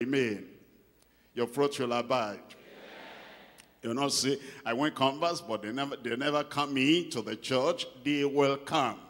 remain. Your fruit will abide. You will not say, I went converse, but they never, they never come into the church. They will come.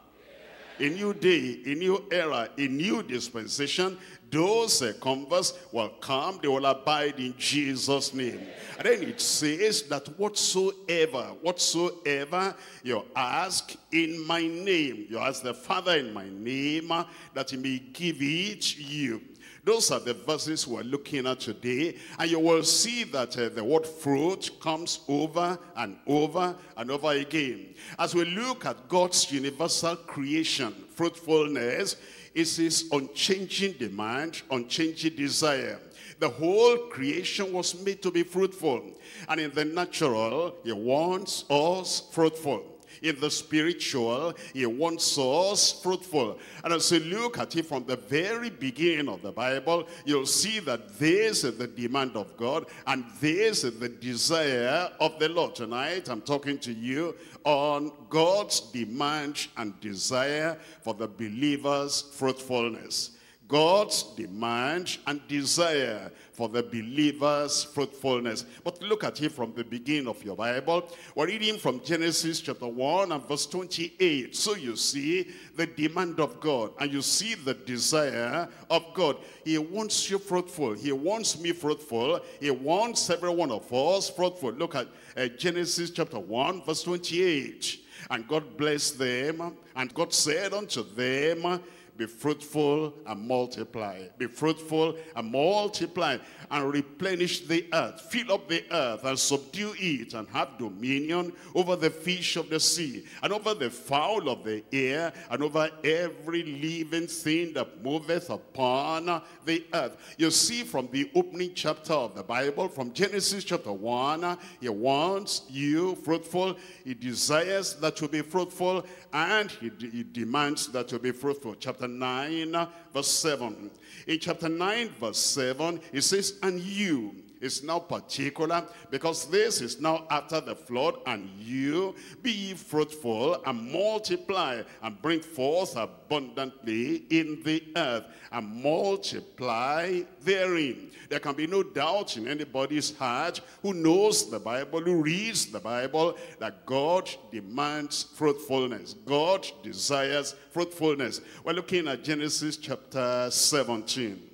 A new day, a new era, a new dispensation. Those uh, converts will come, they will abide in Jesus' name. And then it says that whatsoever, whatsoever you ask in my name, you ask the Father in my name, that he may give it you. Those are the verses we're looking at today. And you will see that uh, the word fruit comes over and over and over again. As we look at God's universal creation, fruitfulness is his unchanging demand, unchanging desire. The whole creation was made to be fruitful. And in the natural, he wants us fruitful in the spiritual, he wants us fruitful. And as you look at it from the very beginning of the Bible, you'll see that this is the demand of God and this is the desire of the Lord. Tonight, I'm talking to you on God's demand and desire for the believer's fruitfulness. God's demand and desire for the believer's fruitfulness. But look at it from the beginning of your Bible. We're reading from Genesis chapter 1 and verse 28. So you see the demand of God and you see the desire of God. He wants you fruitful. He wants me fruitful. He wants every one of us fruitful. Look at uh, Genesis chapter 1 verse 28. And God blessed them and God said unto them, be fruitful and multiply. Be fruitful and multiply and replenish the earth. Fill up the earth and subdue it and have dominion over the fish of the sea and over the fowl of the air and over every living thing that moveth upon the earth. You see from the opening chapter of the Bible, from Genesis chapter 1, he wants you fruitful. He desires that you be fruitful and he, he demands that you be fruitful. Chapter 9, verse 7. In chapter 9, verse 7, it says, And you, is now particular because this is now after the flood and you be fruitful and multiply and bring forth abundantly in the earth and multiply therein. There can be no doubt in anybody's heart who knows the Bible, who reads the Bible, that God demands fruitfulness. God desires fruitfulness. We're looking at Genesis chapter 17.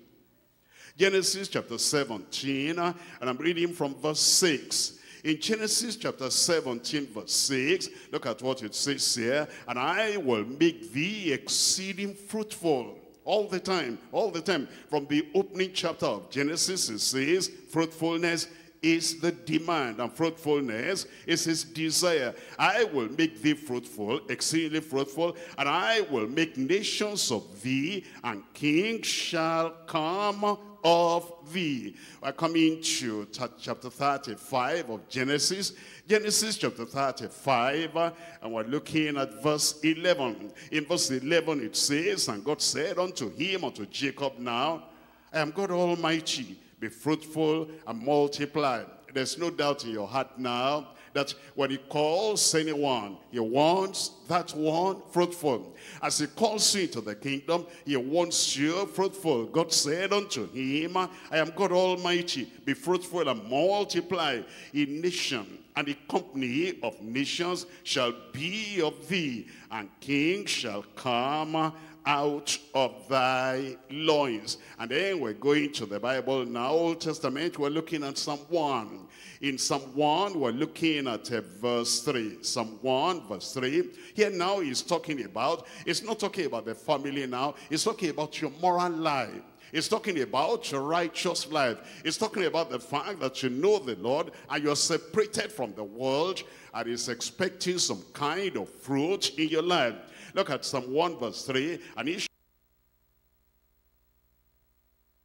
Genesis chapter 17, and I'm reading from verse 6. In Genesis chapter 17 verse 6, look at what it says here. And I will make thee exceeding fruitful. All the time, all the time. From the opening chapter of Genesis, it says, fruitfulness is the demand and fruitfulness is his desire. I will make thee fruitful, exceedingly fruitful, and I will make nations of thee, and kings shall come of thee. We're coming to chapter 35 of Genesis. Genesis chapter 35, uh, and we're looking at verse 11. In verse 11 it says, And God said unto him, unto Jacob now, I am God Almighty, be fruitful and multiply. There's no doubt in your heart now that when he calls anyone, he wants that one fruitful. As he calls you into the kingdom, he wants you fruitful. God said unto him, I am God Almighty, be fruitful and multiply. A nation and a company of nations shall be of thee, and kings shall come out of thy loins. And then we're going to the Bible now, Old Testament, we're looking at 1. In Psalm 1, we're looking at uh, verse 3. Psalm 1, verse 3. Here now he's talking about, it's not talking about the family now, he's talking about your moral life. It's talking about your righteous life. It's talking about the fact that you know the Lord and you're separated from the world and is expecting some kind of fruit in your life. Look at Psalm 1 verse 3. And he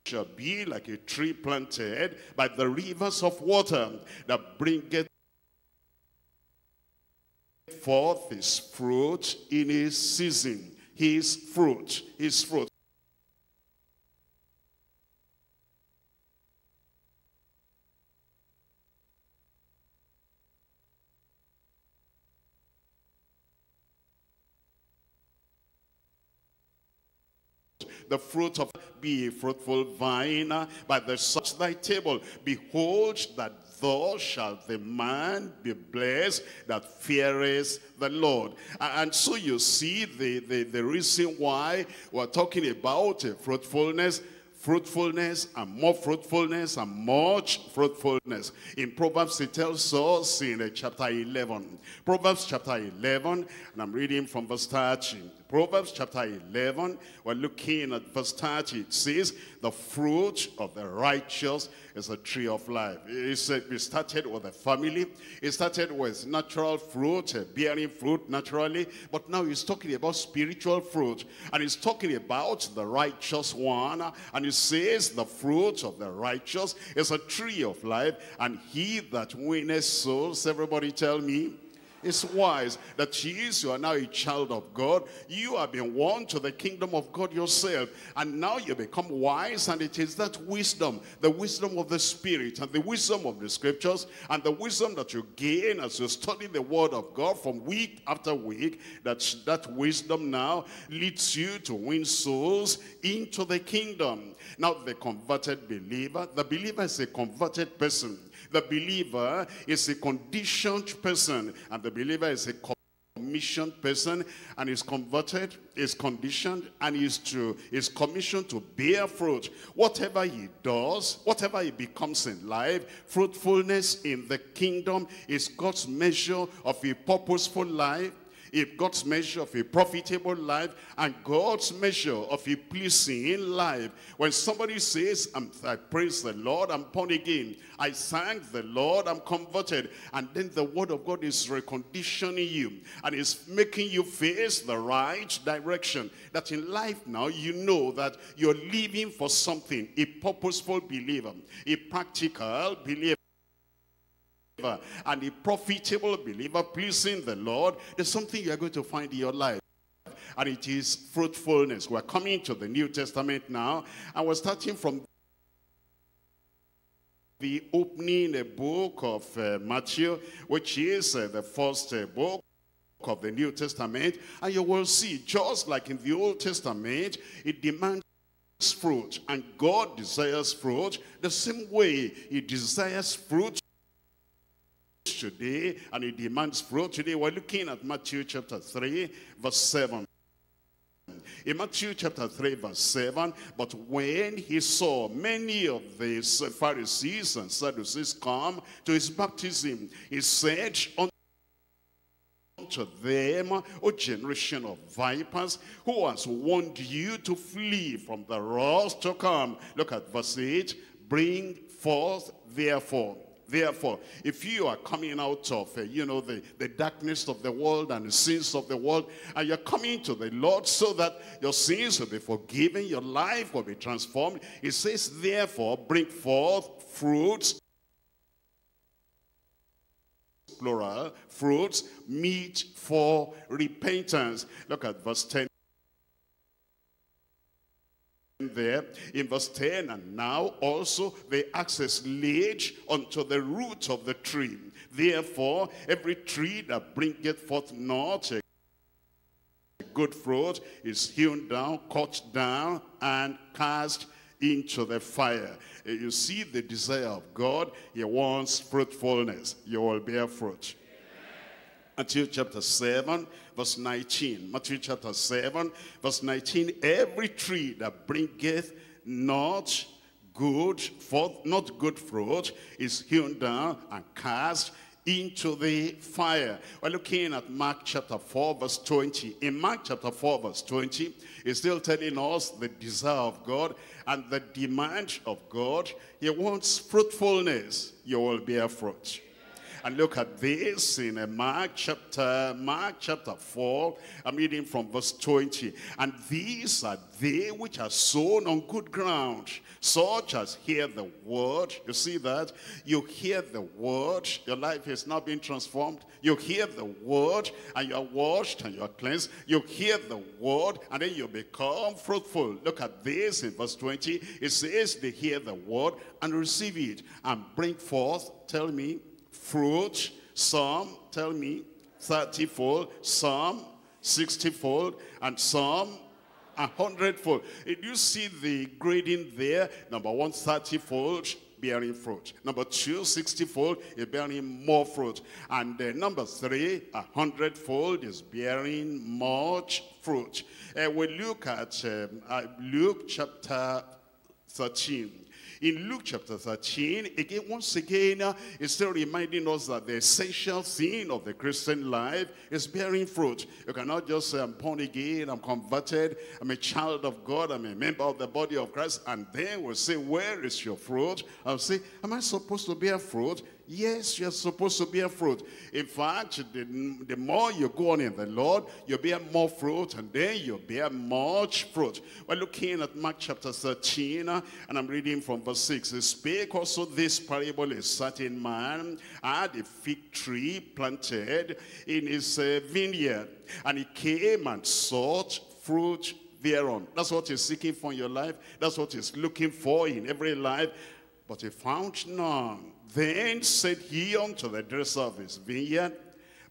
shall be like a tree planted by the rivers of water that bringeth forth his fruit in his season. His fruit, his fruit. The fruit of be a fruitful vine by the such thy table. Behold that thus shall the man be blessed that feareth the Lord. And so you see the, the, the reason why we're talking about fruitfulness fruitfulness and more fruitfulness and much fruitfulness. In Proverbs it tells us in uh, chapter 11. Proverbs chapter 11 and I'm reading from verse 13. Proverbs chapter 11, we're looking at verse 30. It says, the fruit of the righteous is a tree of life. It said we started with a family. It started with natural fruit, uh, bearing fruit naturally. But now he's talking about spiritual fruit. And he's talking about the righteous one. And he says, the fruit of the righteous is a tree of life. And he that winneth souls, everybody tell me, is wise. that is, you are now a child of God. You have been won to the kingdom of God yourself. And now you become wise. And it is that wisdom, the wisdom of the Spirit and the wisdom of the scriptures and the wisdom that you gain as you study the word of God from week after week, that that wisdom now leads you to win souls into the kingdom. Now the converted believer, the believer is a converted person. The believer is a conditioned person, and the believer is a commissioned person and is converted, is conditioned, and is to is commissioned to bear fruit. Whatever he does, whatever he becomes in life, fruitfulness in the kingdom is God's measure of a purposeful life, if God's measure of a profitable life and God's measure of a pleasing in life. When somebody says, I praise the Lord, I'm born again. I thank the Lord, I'm converted. And then the word of God is reconditioning you and is making you face the right direction. That in life now, you know that you're living for something, a purposeful believer, a practical believer and a profitable believer pleasing the Lord, there's something you're going to find in your life. And it is fruitfulness. We're coming to the New Testament now, and we're starting from the opening book of uh, Matthew, which is uh, the first uh, book of the New Testament. And you will see, just like in the Old Testament, it demands fruit. And God desires fruit the same way he desires fruit today and he demands fruit today. We're looking at Matthew chapter 3 verse 7. In Matthew chapter 3 verse 7, but when he saw many of the Pharisees and Sadducees come to his baptism, he said unto them, O generation of vipers, who has warned you to flee from the wrath to come? Look at verse 8. Bring forth therefore Therefore, if you are coming out of, uh, you know, the, the darkness of the world and the sins of the world, and you're coming to the Lord so that your sins will be forgiven, your life will be transformed, it says, therefore, bring forth fruits, plural, fruits, meet for repentance. Look at verse 10 there. In verse 10 and now also the axe is laid unto the root of the tree. Therefore every tree that bringeth forth not a good fruit is hewn down cut down and cast into the fire. You see the desire of god. He wants fruitfulness. You will bear fruit Matthew chapter 7, verse 19. Matthew chapter 7, verse 19. Every tree that bringeth not good, for, not good fruit is hewn down and cast into the fire. We're looking at Mark chapter 4 verse 20. In Mark chapter 4 verse 20, he's still telling us the desire of God and the demand of God. He wants fruitfulness. You will bear fruit. And look at this in uh, Mark chapter, Mark chapter 4. I'm reading from verse 20. And these are they which are sown on good ground, such as hear the word. You see that? You hear the word. Your life is now being transformed. You hear the word and you are washed and you are cleansed. You hear the word and then you become fruitful. Look at this in verse 20. It says they hear the word and receive it and bring forth, tell me, fruit, some, tell me, 30-fold, some 60-fold, and some a hundredfold. Did you see the grading there? Number one, 30 fold, bearing fruit. Number two, 60-fold is bearing more fruit. And uh, number three, a hundredfold is bearing much fruit. Uh, we look at um, uh, Luke chapter 13. In Luke chapter 13, again, once again, uh, it's still reminding us that the essential thing of the Christian life is bearing fruit. You cannot just say, I'm born again, I'm converted, I'm a child of God, I'm a member of the body of Christ, and then we'll say, where is your fruit? I'll say, am I supposed to bear fruit? Yes, you're supposed to bear fruit. In fact, the, the more you go on in the Lord, you bear more fruit, and then you bear much fruit. We're looking at Mark chapter 13, and I'm reading from verse 6. He spake also this parable, a certain man had a fig tree planted in his uh, vineyard, and he came and sought fruit thereon. That's what he's seeking for in your life. That's what he's looking for in every life. But he found none. Then said he unto the dresser of his vineyard,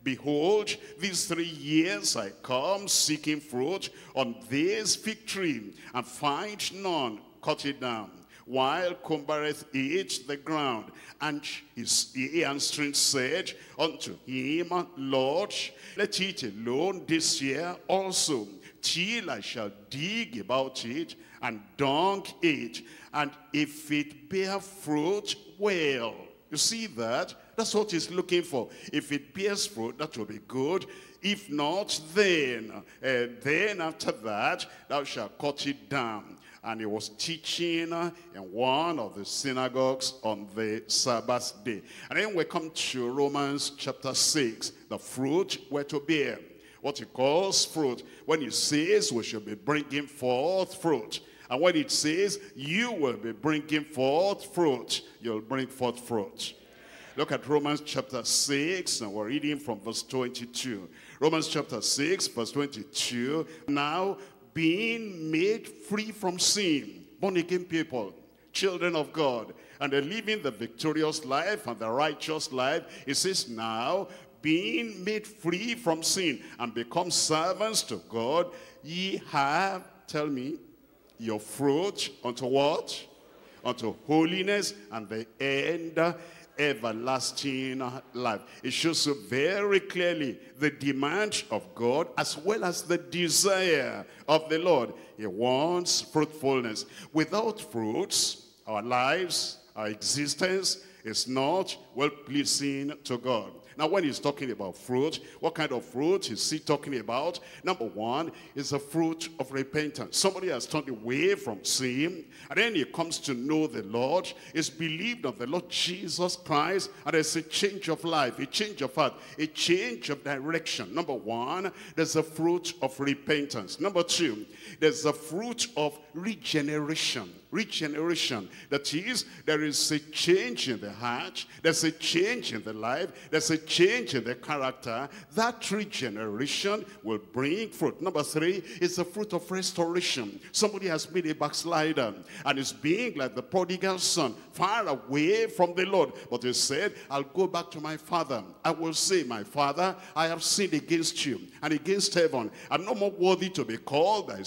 Behold, these three years I come seeking fruit on this fig tree, and find none. Cut it down. While cumbereth it the ground. And his, answering said unto him, Lord, let it alone this year also, till I shall dig about it and dunk it. And if it bear fruit, well. You see that? That's what he's looking for. If it bears fruit, that will be good. If not, then, uh, then after that, thou shalt cut it down. And he was teaching in one of the synagogues on the Sabbath day. And then we come to Romans chapter 6, the fruit we're to bear. What he calls fruit. When he says we should be bringing forth fruit. And when it says, you will be bringing forth fruit, you'll bring forth fruit. Look at Romans chapter 6, and we're reading from verse 22. Romans chapter 6, verse 22. Now, being made free from sin, born again people, children of God, and they're living the victorious life and the righteous life. It says now, being made free from sin and become servants to God, ye have, tell me, your fruit unto what? Unto holiness and the end everlasting life. It shows very clearly the demand of God as well as the desire of the Lord. He wants fruitfulness. Without fruits, our lives, our existence is not well-pleasing to God. Now, when he's talking about fruit, what kind of fruit is he talking about? Number one is the fruit of repentance. Somebody has turned away from sin, and then he comes to know the Lord, is believed on the Lord Jesus Christ, and there's a change of life, a change of heart, a change of direction. Number one, there's a fruit of repentance. Number two, there's a fruit of regeneration regeneration. That is, there is a change in the heart, there's a change in the life, there's a change in the character. That regeneration will bring fruit. Number three is the fruit of restoration. Somebody has been a backslider and is being like the prodigal son, far away from the Lord. But he said, I'll go back to my father. I will say, my father, I have sinned against you and against heaven. I'm no more worthy to be called thy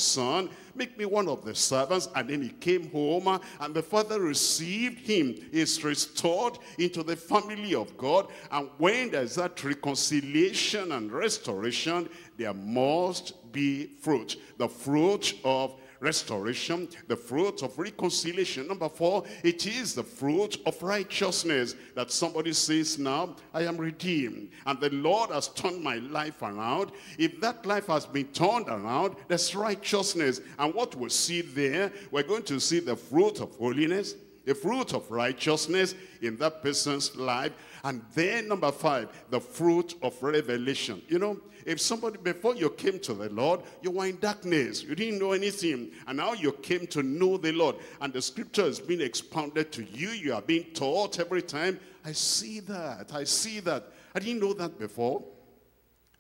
make me one of the servants. And then he came home uh, and the father received him. Is restored into the family of God. And when there's that reconciliation and restoration, there must be fruit. The fruit of restoration, the fruit of reconciliation. Number four, it is the fruit of righteousness that somebody says now, I am redeemed. And the Lord has turned my life around. If that life has been turned around, there's righteousness. And what we see there, we're going to see the fruit of holiness, the fruit of righteousness in that person's life. And then number five, the fruit of revelation. You know, if somebody, before you came to the Lord, you were in darkness. You didn't know anything. And now you came to know the Lord. And the scripture has been expounded to you. You are being taught every time. I see that. I see that. I didn't know that before.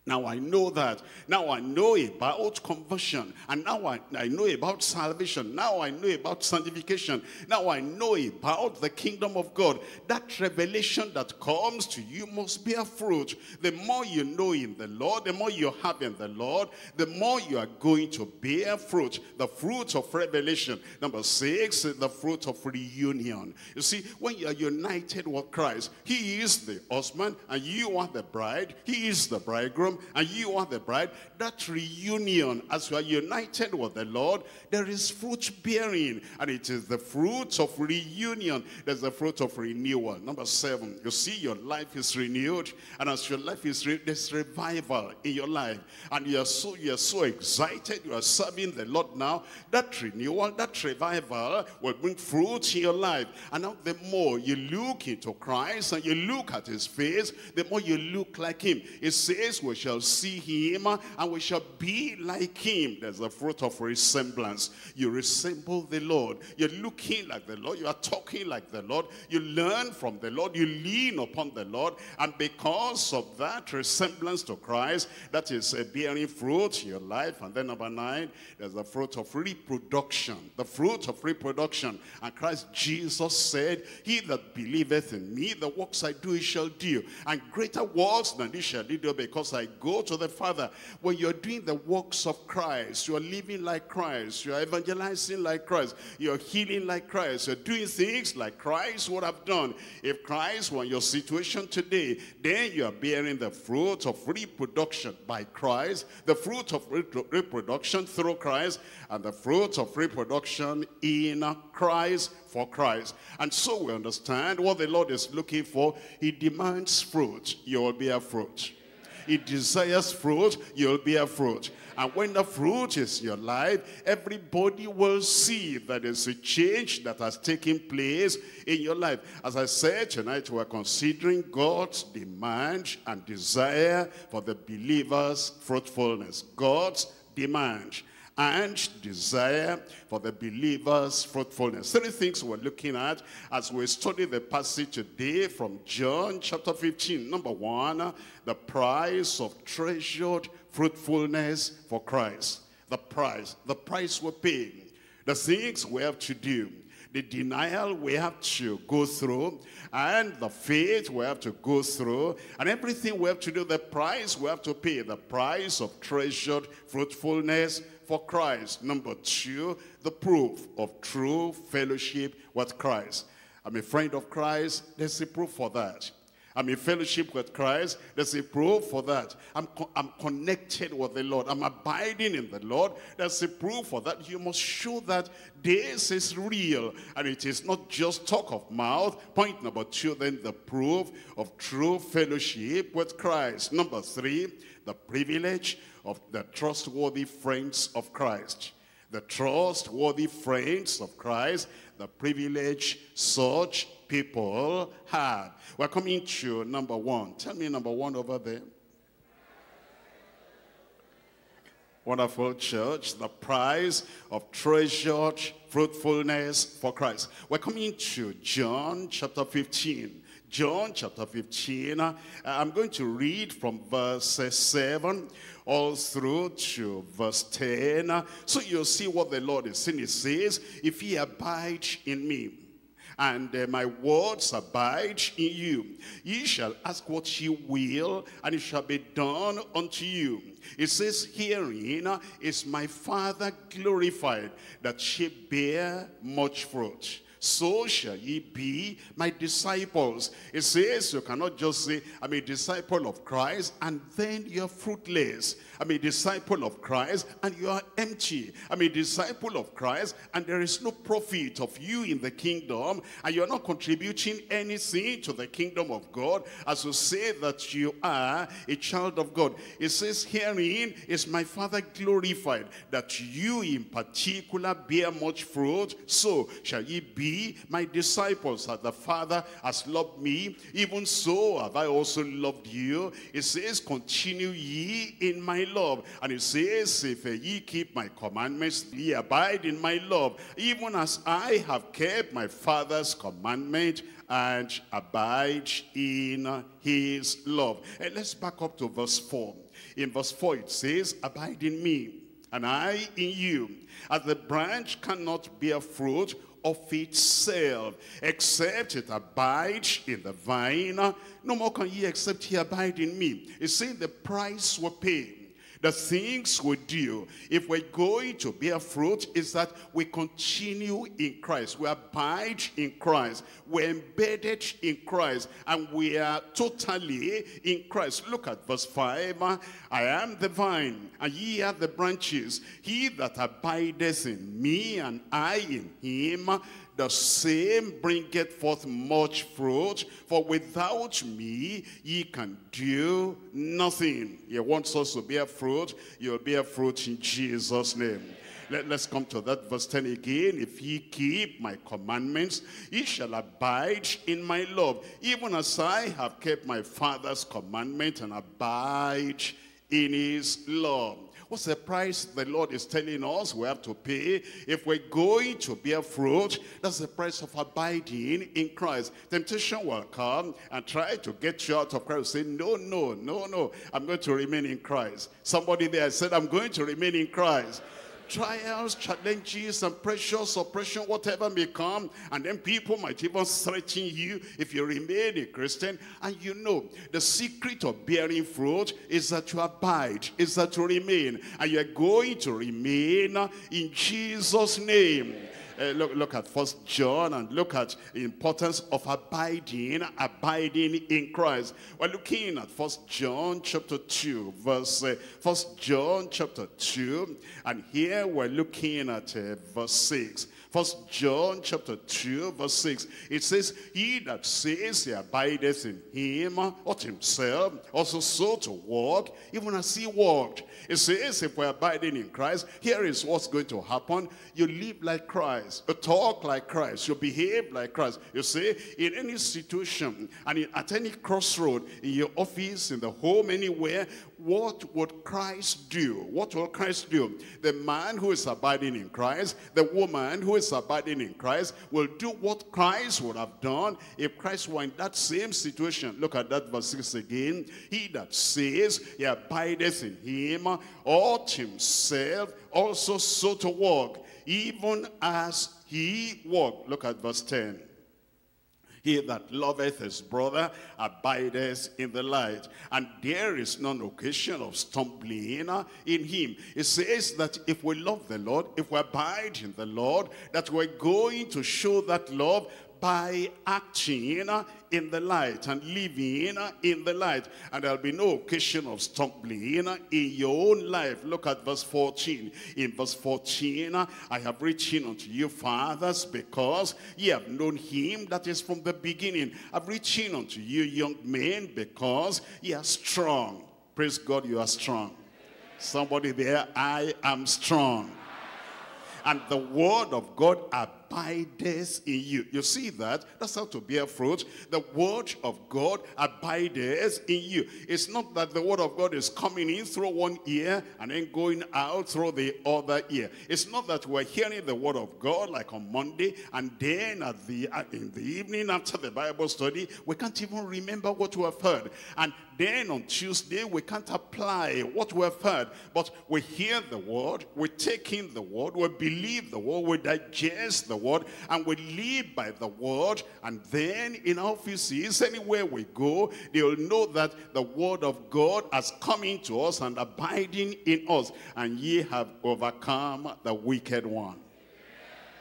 Now I know that. Now I know about conversion. And now I, I know about salvation. Now I know about sanctification. Now I know about the kingdom of God. That revelation that comes to you must bear fruit. The more you know in the Lord, the more you have in the Lord, the more you are going to bear fruit. The fruit of revelation. Number six, the fruit of reunion. You see, when you are united with Christ, he is the husband and you are the bride. He is the bridegroom and you are the bride, that reunion, as you are united with the Lord, there is fruit bearing. And it is the fruit of reunion. There's the fruit of renewal. Number seven, you see your life is renewed. And as your life is renewed, there's revival in your life. And you're so, you're so excited. You are serving the Lord now. That renewal, that revival will bring fruit in your life. And now the more you look into Christ and you look at his face, the more you look like him. It says we shall see him and we shall be like him. There's a fruit of resemblance. You resemble the Lord. You're looking like the Lord. You are talking like the Lord. You learn from the Lord. You lean upon the Lord. And because of that resemblance to Christ, that is a bearing fruit in your life. And then number nine, there's the fruit of reproduction. The fruit of reproduction. And Christ Jesus said, He that believeth in me, the works I do, he shall do. And greater works than he shall do because I go to the Father. When you're doing the works of Christ, you're living like Christ, you're evangelizing like Christ, you're healing like Christ, you're doing things like Christ would have done. If Christ were your situation today, then you are bearing the fruit of reproduction by Christ, the fruit of re reproduction through Christ, and the fruit of reproduction in Christ for Christ. And so we understand what the Lord is looking for. He demands fruit. You will bear fruit. It desires fruit, you'll bear fruit. And when the fruit is your life, everybody will see that there's a change that has taken place in your life. As I said tonight, we're considering God's demand and desire for the believer's fruitfulness. God's demand and desire for the believer's fruitfulness. Three things we're looking at as we study the passage today from John chapter 15. Number one, the price of treasured fruitfulness for Christ. The price, the price we're paying, the things we have to do, the denial we have to go through, and the faith we have to go through, and everything we have to do, the price we have to pay, the price of treasured fruitfulness for Christ. Number two, the proof of true fellowship with Christ. I'm a friend of Christ, there's a proof for that. I'm in fellowship with Christ. There's a proof for that. I'm, co I'm connected with the Lord. I'm abiding in the Lord. There's a proof for that. You must show that this is real. And it is not just talk of mouth. Point number two, then the proof of true fellowship with Christ. Number three, the privilege of the trustworthy friends of Christ. The trustworthy friends of Christ, the privilege such people have. We're coming to number one. Tell me number one over there. Wonderful church, the prize of treasured fruitfulness for Christ. We're coming to John chapter 15. John chapter 15. Uh, I'm going to read from verse 7 all through to verse 10. So you'll see what the Lord is saying. He says, if ye abide in me, and uh, my words abide in you. Ye shall ask what ye will, and it shall be done unto you. It says, Herein is my Father glorified, that ye bear much fruit so shall ye be my disciples. It says you cannot just say, I'm a disciple of Christ, and then you're fruitless. I'm a disciple of Christ, and you are empty. I'm a disciple of Christ, and there is no profit of you in the kingdom, and you're not contributing anything to the kingdom of God as you say that you are a child of God. It says, Herein is my Father glorified, that you in particular bear much fruit, so shall ye be my disciples as the Father has loved me, even so have I also loved you. It says, continue ye in my love. And it says, if ye keep my commandments, ye abide in my love, even as I have kept my Father's commandment and abide in his love. And let's back up to verse 4. In verse 4 it says, Abide in me, and I in you. As the branch cannot bear fruit of itself, except it abide in the vine. No more can ye except he abide in me. It's saying the price we pay the things we do, if we're going to bear fruit, is that we continue in Christ. We abide in Christ. We're embedded in Christ. And we are totally in Christ. Look at verse 5. I am the vine, and ye are the branches. He that abideth in me, and I in him, the same bringeth forth much fruit, for without me ye can do nothing. He wants us to bear fruit, you'll bear fruit in Jesus' name. Let, us come to that verse 10 again. If ye keep my commandments, ye shall abide in my love, even as I have kept my Father's commandment and abide in his love. What's the price the Lord is telling us we have to pay if we're going to bear fruit? That's the price of abiding in Christ. Temptation will come and try to get you out of Christ. Say, no, no, no, no. I'm going to remain in Christ. Somebody there said, I'm going to remain in Christ trials, challenges, and pressures, oppression, whatever may come. And then people might even threaten you if you remain a Christian. And you know, the secret of bearing fruit is that you abide, is that you remain. And you're going to remain in Jesus' name. Uh, look, look at First John and look at the importance of abiding, abiding in Christ. We're looking at First John chapter 2, verse uh, First John chapter 2, and here we're looking at uh, verse 6. First John chapter 2 verse 6. It says, He that says he abideth in him, ought himself also so to walk, even as he walked. It says, if we're abiding in Christ, here is what's going to happen. You live like Christ, you talk like Christ, you behave like Christ. You see, in any situation, and in, at any crossroad, in your office, in the home, anywhere, what would Christ do? What will Christ do? The man who is abiding in Christ, the woman who is abiding in Christ, will do what Christ would have done if Christ were in that same situation. Look at that verse 6 again. He that says he abideth in him ought himself also so to walk, even as he walked. Look at verse 10. He that loveth his brother abideth in the light. And there is none occasion of stumbling in him. It says that if we love the Lord, if we abide in the Lord, that we're going to show that love by acting in the light and living in the light. And there'll be no occasion of stumbling in your own life. Look at verse 14. In verse 14, I have written unto you, fathers, because ye have known him that is from the beginning. I've written unto you, young men, because ye are strong. Praise God, you are strong. Somebody there, I am strong. And the word of God abideth in you. You see that? That's how to bear fruit. The word of God abideth in you. It's not that the word of God is coming in through one ear and then going out through the other ear. It's not that we're hearing the word of God like on Monday and then at the uh, in the evening after the Bible study, we can't even remember what we have heard. And then on Tuesday, we can't apply what we have heard. But we hear the word, we take in the word, we believe the word, we digest the word, and we live by the word. And then in offices, anywhere we go, they'll know that the word of God has come into us and abiding in us. And ye have overcome the wicked one.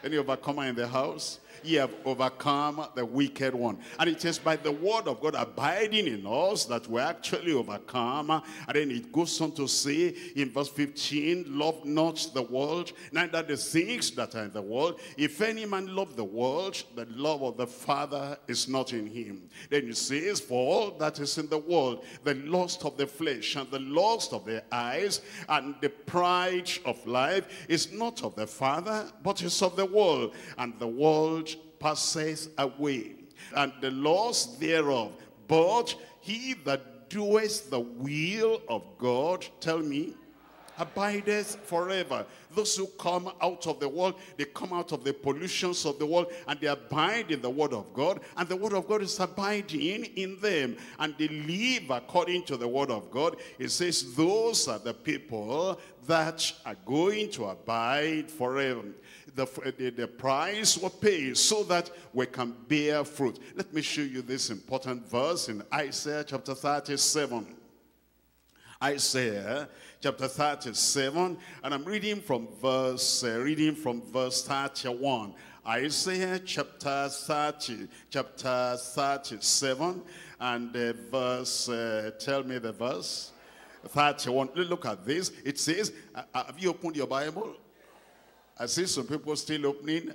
Any overcomer in the house? Ye have overcome the wicked one. And it is by the word of God abiding in us that we actually overcome. And then it goes on to say in verse 15, love not the world, neither the things that are in the world. If any man love the world, the love of the Father is not in him. Then it says, for all that is in the world, the lust of the flesh and the lust of the eyes and the pride of life is not of the Father, but is of the world. And the world passeth away, and the laws thereof. But he that doeth the will of God, tell me, abideth forever. Those who come out of the world, they come out of the pollutions of the world and they abide in the word of God. And the word of God is abiding in them. And they live according to the word of God. It says those are the people that are going to abide forever. The, the, the price will pay so that we can bear fruit. Let me show you this important verse in Isaiah chapter 37. Isaiah chapter 37 and I'm reading from verse uh, reading from verse 31 Isaiah chapter 30 chapter 37 and uh, verse uh, tell me the verse. 31 look at this. It says uh, uh, have you opened your Bible? I see some people still opening.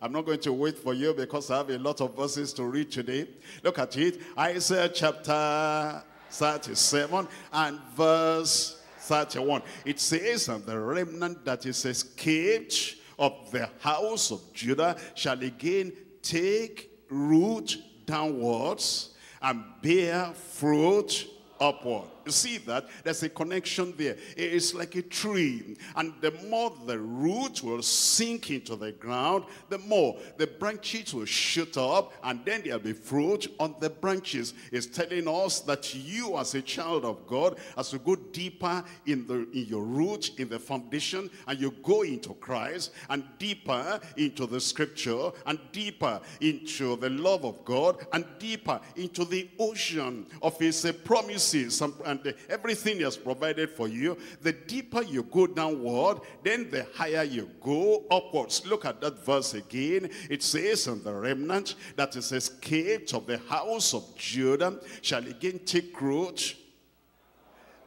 I'm not going to wait for you because I have a lot of verses to read today. Look at it. Isaiah chapter 37 and verse 31. It says, And the remnant that is escaped of the house of Judah shall again take root downwards and bear fruit upward. You see that? There's a connection there. It's like a tree. And the more the root will sink into the ground, the more the branches will shoot up and then there'll be fruit on the branches. It's telling us that you as a child of God, as you go deeper in, the, in your root, in the foundation, and you go into Christ, and deeper into the scripture, and deeper into the love of God, and deeper into the ocean of his promises and and everything he has provided for you, the deeper you go downward, then the higher you go upwards. Look at that verse again. It says, and the remnant that is escaped of the house of Judah shall again take root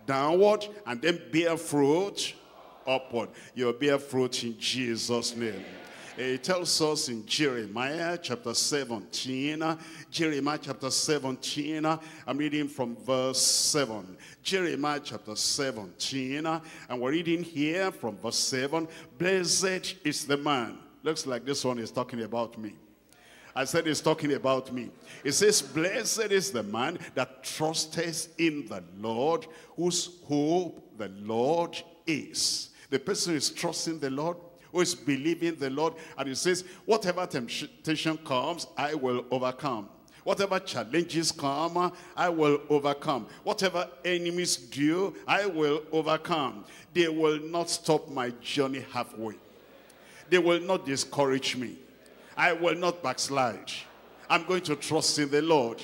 downward and then bear fruit upward. You'll bear fruit in Jesus' name. It tells us in Jeremiah chapter 17, Jeremiah chapter 17, I'm reading from verse 7. Jeremiah chapter 17, and we're reading here from verse 7. Blessed is the man. Looks like this one is talking about me. I said he's talking about me. It says, Blessed is the man that trusteth in the Lord, whose hope the Lord is. The person is trusting the Lord, who is believing the Lord. And he says, whatever temptation comes, I will overcome. Whatever challenges come, I will overcome. Whatever enemies do, I will overcome. They will not stop my journey halfway. They will not discourage me. I will not backslide. I'm going to trust in the Lord.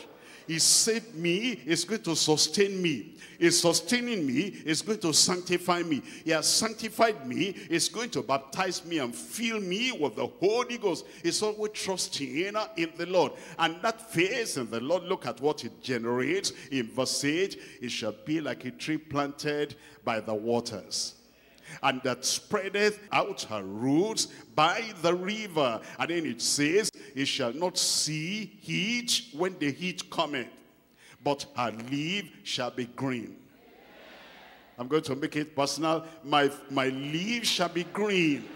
He saved me, he's going to sustain me is sustaining me, is going to sanctify me. He has sanctified me, is going to baptize me and fill me with the Holy Ghost. It's always trusting in the Lord. And that faith in the Lord, look at what it generates in verse 8. It shall be like a tree planted by the waters and that spreadeth out her roots by the river. And then it says, it shall not see heat when the heat cometh but her leaf shall be green. I'm going to make it personal. My, my leaf shall be green.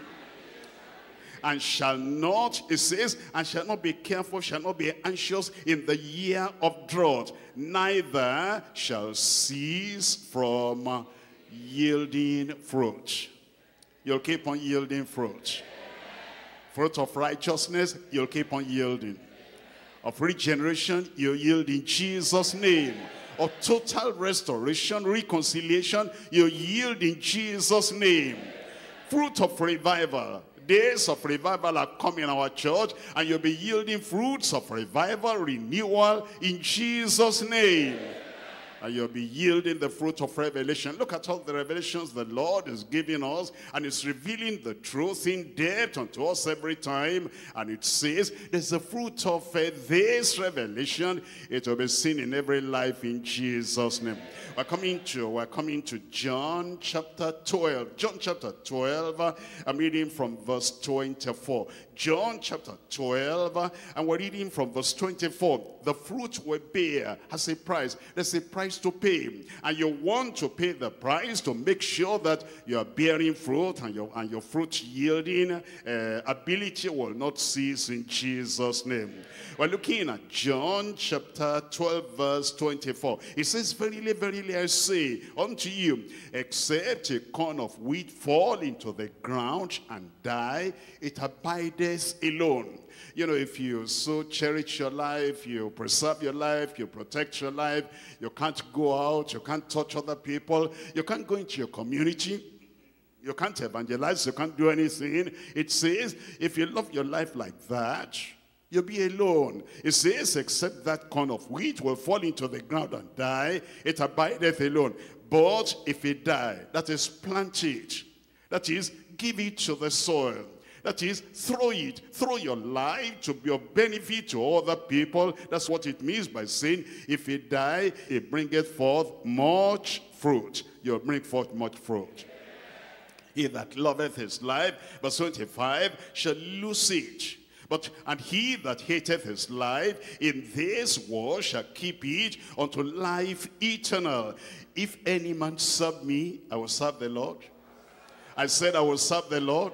And shall not, it says, and shall not be careful, shall not be anxious in the year of drought. Neither shall cease from yielding fruit. You'll keep on yielding fruit. Fruit of righteousness, you'll keep on yielding of regeneration, you'll yield in Jesus' name. Of total restoration, reconciliation, you'll yield in Jesus' name. Fruit of revival, days of revival are coming in our church and you'll be yielding fruits of revival, renewal in Jesus' name and you'll be yielding the fruit of revelation. Look at all the revelations the Lord is giving us, and it's revealing the truth in depth unto us every time. And it says, there's a fruit of uh, this revelation. It will be seen in every life in Jesus' name. We're coming to, we're coming to John chapter 12. John chapter 12, I'm reading from verse 24. John chapter 12, and we're reading from verse 24. The fruit will bear has a price. There's a price to pay. And you want to pay the price to make sure that you are bearing fruit and your, and your fruit yielding uh, ability will not cease in Jesus' name. We're looking at John chapter 12, verse 24. It says, Verily, verily, I say unto you, except a corn of wheat fall into the ground and die, it abideth alone. You know, if you so cherish your life, you preserve your life, you protect your life, you can't go out, you can't touch other people, you can't go into your community, you can't evangelize, you can't do anything. It says, if you love your life like that, you'll be alone. It says, except that corn of wheat will fall into the ground and die, it abideth alone. But if it die, that is planted. That is, give it to the soil. That is, throw it, throw your life to be of benefit to other people. That's what it means by saying, if it die, it bringeth forth much fruit. You'll bring forth much fruit. He that loveth his life, verse 25, shall lose it. But, and he that hateth his life in this world shall keep it unto life eternal. If any man serve me, I will serve the Lord. I said I will serve the Lord.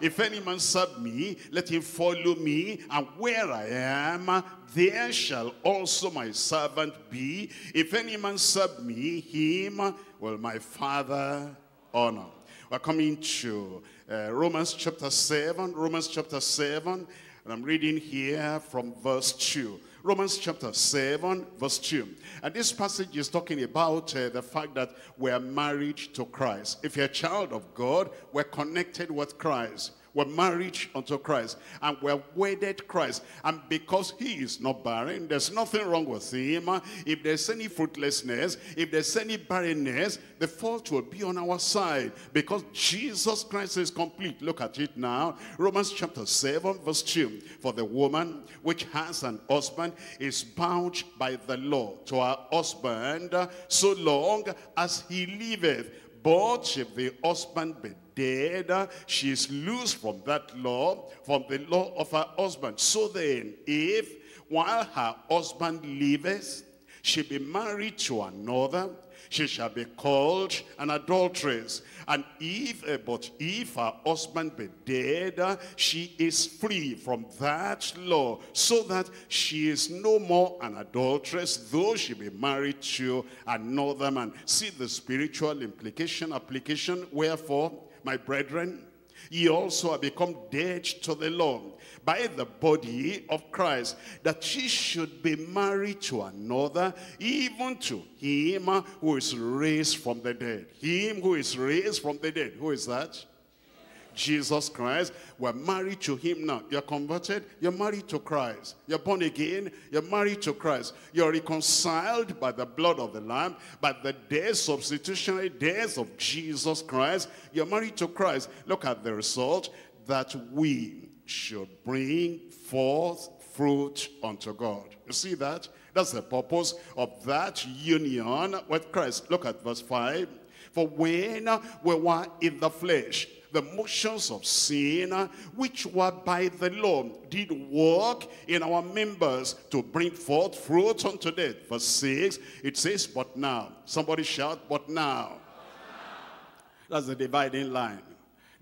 If any man serve me, let him follow me, and where I am, there shall also my servant be. If any man serve me, him will my Father honor. We're coming to uh, Romans chapter 7, Romans chapter 7, and I'm reading here from verse 2. Romans chapter 7, verse 2. And this passage is talking about uh, the fact that we're married to Christ. If you're a child of God, we're connected with Christ were married unto Christ and were wedded Christ. And because he is not barren, there's nothing wrong with him. If there's any fruitlessness, if there's any barrenness, the fault will be on our side because Jesus Christ is complete. Look at it now. Romans chapter 7 verse 2. For the woman which has an husband is bound by the law to her husband so long as he liveth. But if the husband be dead, she is loose from that law, from the law of her husband. So then, if while her husband liveth, she be married to another, she shall be called an adulteress. And if, uh, but if her husband be dead, she is free from that law, so that she is no more an adulteress, though she be married to another man. See the spiritual implication, application. Wherefore, my brethren, ye also are become dead to the law by the body of Christ, that she should be married to another, even to him who is raised from the dead. Him who is raised from the dead. Who is that? Jesus Christ. We're married to him now. You're converted, you're married to Christ. You're born again, you're married to Christ. You're reconciled by the blood of the Lamb, by the death, substitutionary death of Jesus Christ. You're married to Christ. Look at the result that we should bring forth fruit unto God. You see that? That's the purpose of that union with Christ. Look at verse 5. For when we were in the flesh, the motions of sin, which were by the law, did work in our members to bring forth fruit unto death. Verse 6, it says, but now. Somebody shout, but now. That's the dividing line.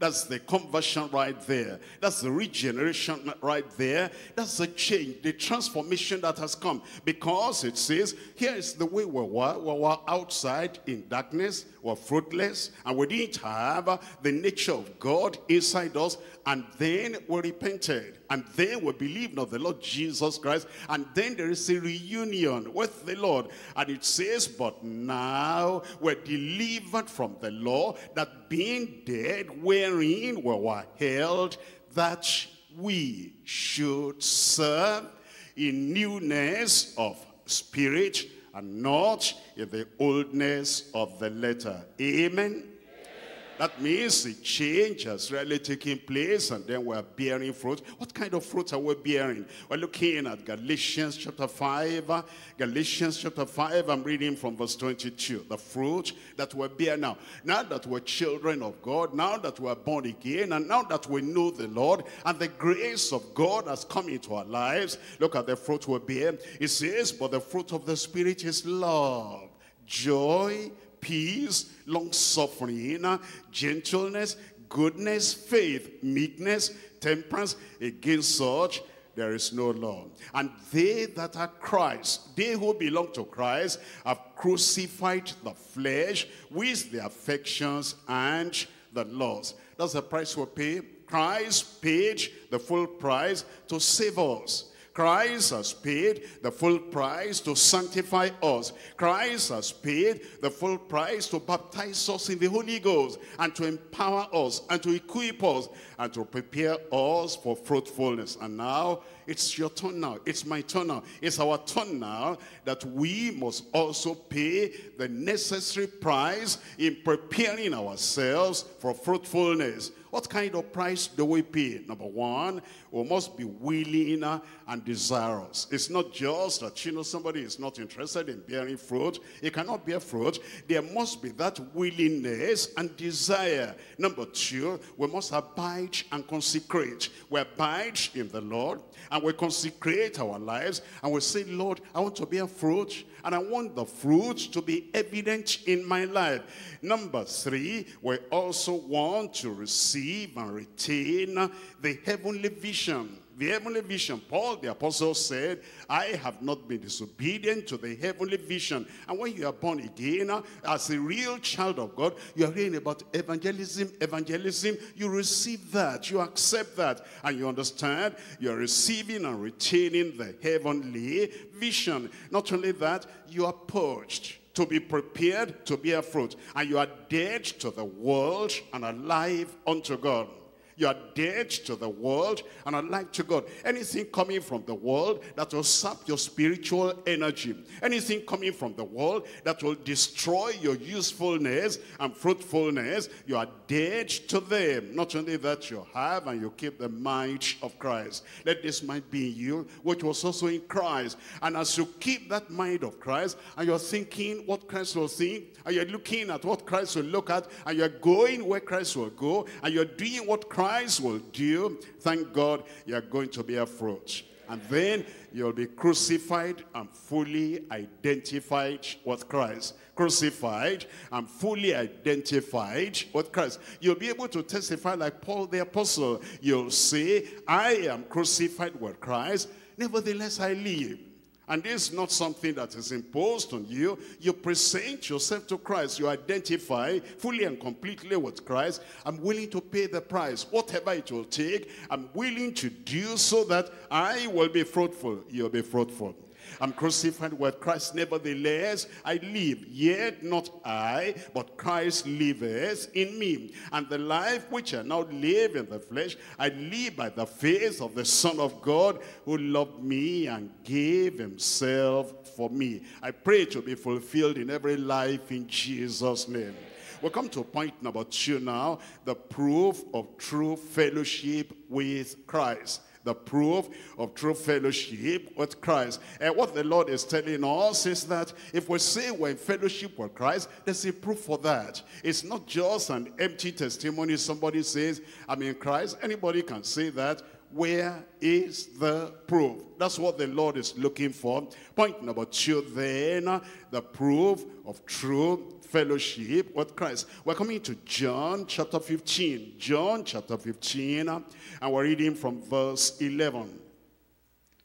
That's the conversion right there. That's the regeneration right there. That's the change, the transformation that has come. Because it says, here is the way we were. We were outside in darkness, we were fruitless, and we didn't have the nature of God inside us. And then we repented. And then we believed on the Lord Jesus Christ. And then there is a reunion with the Lord. And it says, but now we're delivered from the law that being dead, wherein we were held, that we should serve in newness of spirit and not in the oldness of the letter. Amen. That means the change has really taken place and then we're bearing fruit. What kind of fruit are we bearing? We're looking at Galatians chapter 5. Galatians chapter 5, I'm reading from verse 22. The fruit that we bear now. Now that we're children of God, now that we're born again, and now that we know the Lord, and the grace of God has come into our lives, look at the fruit we bear. It says, but the fruit of the Spirit is love, joy, peace, long-suffering, gentleness, goodness, faith, meekness, temperance. Against such there is no law. And they that are Christ, they who belong to Christ, have crucified the flesh with the affections and the laws. That's the price we pay. Christ paid the full price to save us. Christ has paid the full price to sanctify us. Christ has paid the full price to baptize us in the Holy Ghost and to empower us and to equip us and to prepare us for fruitfulness. And now it's your turn now. It's my turn now. It's our turn now that we must also pay the necessary price in preparing ourselves for fruitfulness. What kind of price do we pay? Number one, we must be willing and desirous. It's not just that, you know, somebody is not interested in bearing fruit. It cannot bear fruit. There must be that willingness and desire. Number two, we must abide and consecrate. We abide in the Lord and we consecrate our lives and we say, Lord, I want to bear fruit and I want the fruit to be evident in my life. Number three, we also want to receive and retain the heavenly vision the heavenly vision. Paul the apostle said, I have not been disobedient to the heavenly vision. And when you are born again, uh, as a real child of God, you are hearing about evangelism, evangelism. You receive that, you accept that, and you understand you are receiving and retaining the heavenly vision. Not only that, you are purged to be prepared to bear fruit. And you are dead to the world and alive unto God. You are dead to the world and alive to God. Anything coming from the world that will sap your spiritual energy. Anything coming from the world that will destroy your usefulness and fruitfulness. You are dead to them. Not only that you have and you keep the mind of Christ. Let this mind be in you, which was also in Christ. And as you keep that mind of Christ and you're thinking what Christ will think, and you're looking at what Christ will look at, and you're going where Christ will go, and you're doing what Christ Christ will do, thank God you're going to bear fruit. And then you'll be crucified and fully identified with Christ. Crucified and fully identified with Christ. You'll be able to testify like Paul the apostle. You'll say, I am crucified with Christ, nevertheless I live. And this is not something that is imposed on you. You present yourself to Christ. You identify fully and completely with Christ. I'm willing to pay the price, whatever it will take. I'm willing to do so that I will be fruitful. You'll be fruitful. I'm crucified with Christ. Nevertheless, I live. Yet not I, but Christ liveth in me. And the life which I now live in the flesh, I live by the faith of the Son of God who loved me and gave himself for me. I pray to be fulfilled in every life in Jesus' name. we come to point number two now, the proof of true fellowship with Christ the proof of true fellowship with Christ. And what the Lord is telling us is that if we say we're in fellowship with Christ, there's a proof for that. It's not just an empty testimony. Somebody says, I'm in Christ. Anybody can say that. Where is the proof? That's what the Lord is looking for. Point number two then, the proof of true fellowship with Christ. We're coming to John chapter 15. John chapter 15, and we're reading from verse 11.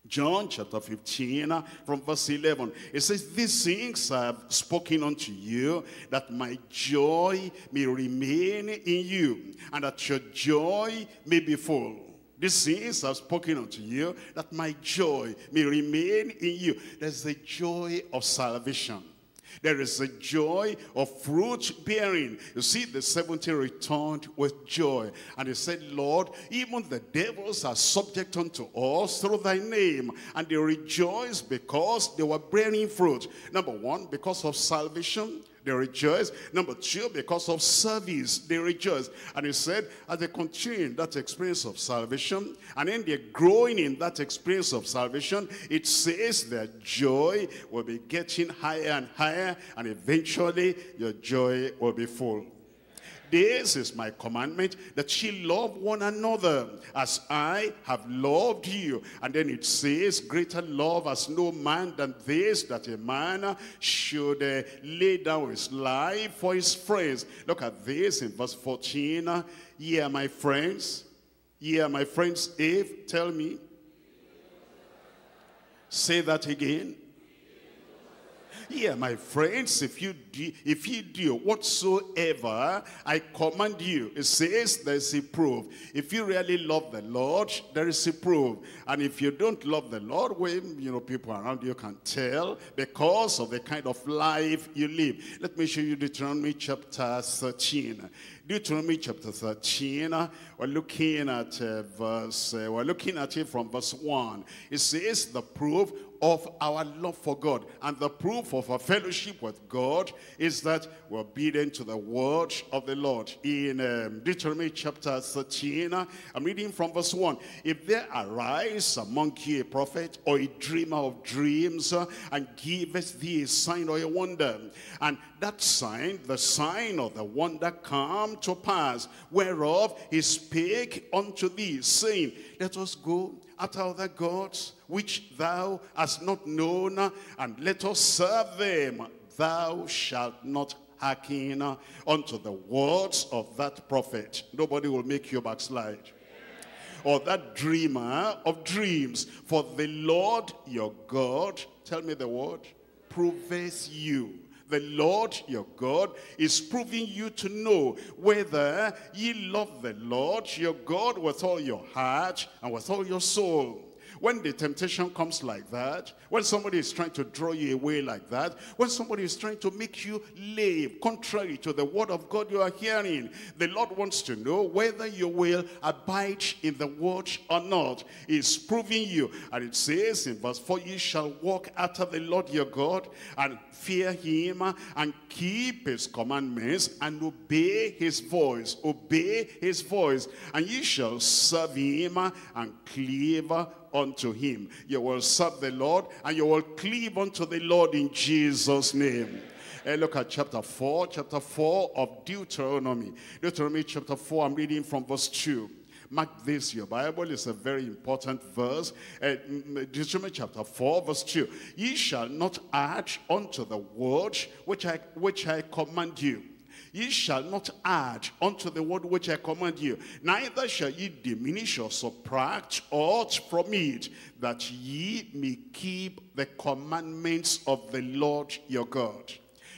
John chapter 15 from verse 11. It says, These things I have spoken unto you, that my joy may remain in you, and that your joy may be full. These things I've spoken unto you, that my joy may remain in you. There's the joy of salvation. There is a joy of fruit bearing. You see, the 70 returned with joy. And he said, Lord, even the devils are subject unto us through thy name. And they rejoiced because they were bearing fruit. Number one, because of salvation. They rejoice. Number two, because of service, they rejoice. And he said, as they continue in that experience of salvation, and then they're growing in that experience of salvation, it says their joy will be getting higher and higher, and eventually your joy will be full. This is my commandment, that ye love one another as I have loved you. And then it says, greater love has no man than this, that a man should uh, lay down his life for his friends. Look at this in verse 14. Ye are my friends. Ye are my friends if, tell me. Say that again. Yeah, my friends, if you do, if you do whatsoever I command you, it says there's a proof. If you really love the Lord, there is a proof. And if you don't love the Lord, well, you know, people around you can tell because of the kind of life you live. Let me show you Deuteronomy chapter 13. Deuteronomy chapter 13, we're looking at uh, verse, uh, we're looking at it from verse 1. It says the proof of our love for God. And the proof of our fellowship with God is that we're obedient to the word of the Lord. In um, Deuteronomy chapter 13, I'm reading from verse 1. If there arise among you a prophet or a dreamer of dreams, uh, and giveth thee a sign or a wonder, and that sign, the sign of the wonder come to pass, whereof he spake unto thee, saying, Let us go after other gods which thou hast not known, and let us serve them. Thou shalt not hearken unto the words of that prophet. Nobody will make you backslide. Or that dreamer of dreams. For the Lord your God, tell me the word, proveth you the Lord your God is proving you to know whether ye love the Lord your God with all your heart and with all your soul. When the temptation comes like that, when somebody is trying to draw you away like that, when somebody is trying to make you live contrary to the word of God you are hearing, the Lord wants to know whether you will abide in the word or not. He's proving you. And it says in verse 4, you shall walk after the Lord your God and fear him and keep his commandments and obey his voice. Obey his voice. And ye shall serve him and cleave unto him. You will serve the Lord and you will cleave unto the Lord in Jesus' name. And eh, look at chapter 4, chapter 4 of Deuteronomy. Deuteronomy chapter 4, I'm reading from verse 2. Mark this, your Bible is a very important verse. Uh, Deuteronomy chapter 4, verse 2. Ye shall not add unto the word which I, which I command you Ye shall not add unto the word which I command you, neither shall ye diminish or subtract aught from it, that ye may keep the commandments of the Lord your God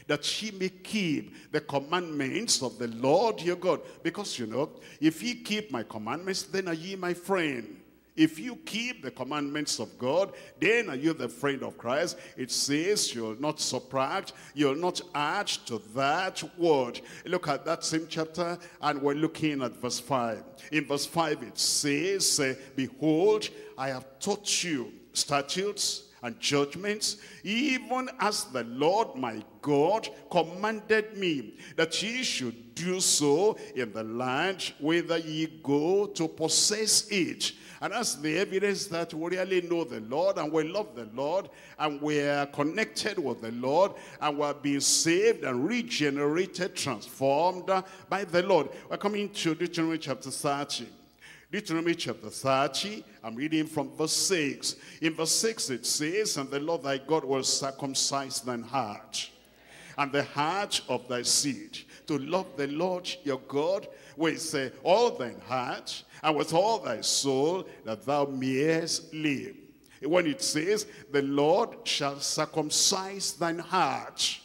that ye may keep the commandments of the Lord your God. Because, you know, if ye keep my commandments, then are ye my friend. If you keep the commandments of God, then are you the friend of Christ. It says you'll not subtract, you'll not add to that word. Look at that same chapter and we're looking at verse 5. In verse 5 it says, Behold, I have taught you statutes and judgments, even as the Lord my God commanded me, that ye should do so in the land whither ye go to possess it. And that's the evidence that we really know the Lord and we love the Lord and we are connected with the Lord and we're being saved and regenerated, transformed by the Lord. We're coming to Deuteronomy chapter 30. Deuteronomy chapter 30, I'm reading from verse 6. In verse 6 it says, And the Lord thy God will circumcise thine heart, and the heart of thy seed, to love the Lord your God with uh, all thine heart, and with all thy soul, that thou mayest live. When it says, the Lord shall circumcise thine heart.